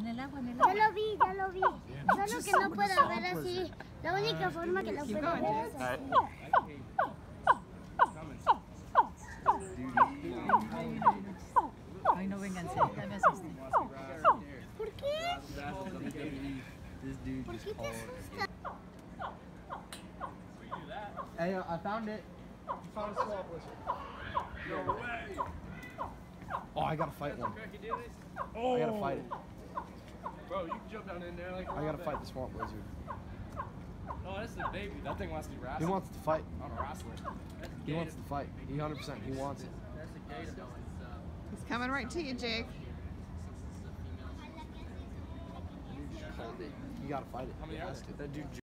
En el agua, en el Ya agua. lo vi, ya lo vi. Solo que no puedo ver así. La única forma que lo puedo ver es así. Ay, no vengan cerca, me asusté. ¿Por qué? ¿Por qué te asustas? Hey, I found it. Found a swamp lizard. No way. Oh, I gotta fight one. You this? I gotta fight it. Bro, you can jump down in there like a I gotta wombat. fight the swamp lizard. Oh, that's the baby. That thing wants to be He wants to fight. on a wrestler. He wants to fight. He 100%. He wants it. Uh, He's coming right to you, Jake. You gotta fight it. How many He are to. That dude